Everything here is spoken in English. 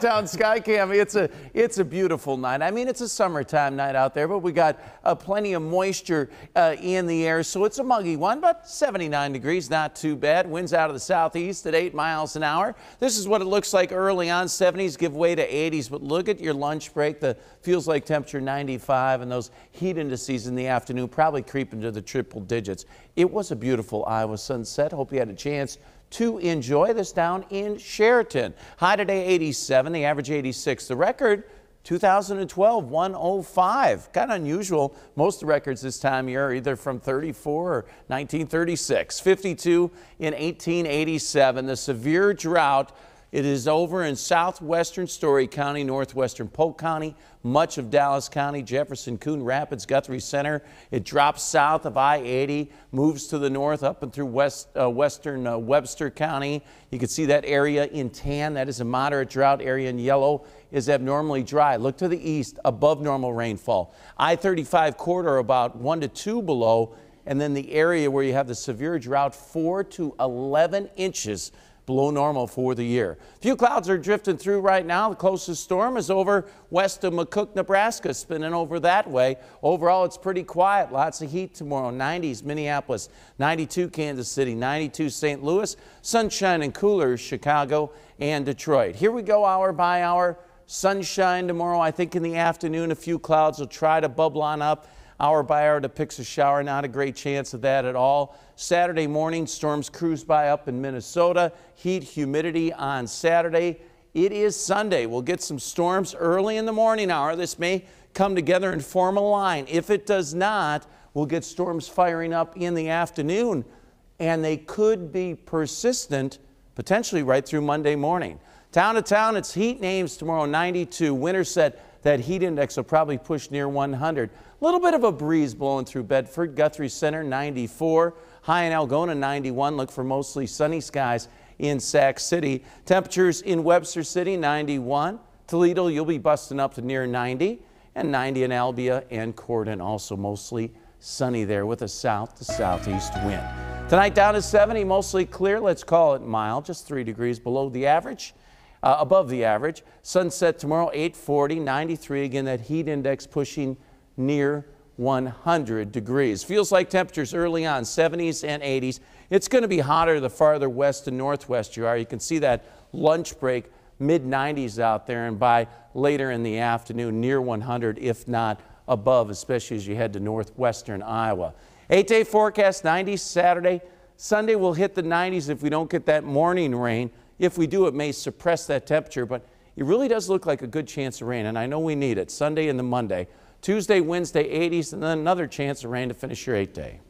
Down Skycam, it's a it's a beautiful night. I mean, it's a summertime night out there, but we got uh, plenty of moisture uh, in the air, so it's a muggy one. But 79 degrees, not too bad. Winds out of the southeast at 8 miles an hour. This is what it looks like early on. 70s give way to 80s, but look at your lunch break. The feels like temperature 95, and those heat indices in the afternoon probably creep into the triple digits. It was a beautiful Iowa sunset. Hope you had a chance to enjoy this down in Sheraton. High today 87, the average 86. The record 2012 105. Kind of unusual. Most of the records this time of year are either from 34 or 1936. 52 in 1887. The severe drought it is over in southwestern Story County, northwestern Polk County, much of Dallas County, Jefferson, Coon Rapids, Guthrie Center. It drops south of I-80, moves to the north up and through west, uh, western uh, Webster County. You can see that area in tan. That is a moderate drought area in yellow is abnormally dry. Look to the east, above normal rainfall. I-35 corridor about 1 to 2 below, and then the area where you have the severe drought, 4 to 11 inches below normal for the year. Few clouds are drifting through right now. The closest storm is over west of McCook, Nebraska, spinning over that way. Overall, it's pretty quiet. Lots of heat tomorrow. 90s Minneapolis, 92 Kansas City, 92 St. Louis, sunshine and cooler Chicago and Detroit. Here we go hour by hour. Sunshine tomorrow. I think in the afternoon, a few clouds will try to bubble on up hour by hour pick a shower. Not a great chance of that at all. Saturday morning, storms cruise by up in Minnesota. Heat, humidity on Saturday. It is Sunday. We'll get some storms early in the morning hour. This may come together and form a line. If it does not, we'll get storms firing up in the afternoon, and they could be persistent potentially right through Monday morning. Town to town, it's heat names tomorrow 92. Winterset that heat index will probably push near 100. A little bit of a breeze blowing through Bedford. Guthrie Center 94. High in Algona 91. Look for mostly sunny skies in Sac City. Temperatures in Webster City 91. Toledo you'll be busting up to near 90 and 90 in Albia and Corydon also mostly sunny there with a south to southeast wind. Tonight down to 70 mostly clear let's call it mild just 3 degrees below the average uh, above the average. Sunset tomorrow, 840, 93. Again, that heat index pushing near 100 degrees. Feels like temperatures early on, 70s and 80s. It's going to be hotter the farther west and northwest you are. You can see that lunch break, mid 90s out there, and by later in the afternoon, near 100, if not above, especially as you head to northwestern Iowa. Eight day forecast 90s Saturday. Sunday will hit the 90s if we don't get that morning rain. If we do, it may suppress that temperature, but it really does look like a good chance of rain, and I know we need it Sunday and the Monday. Tuesday, Wednesday, 80s, and then another chance of rain to finish your eight day.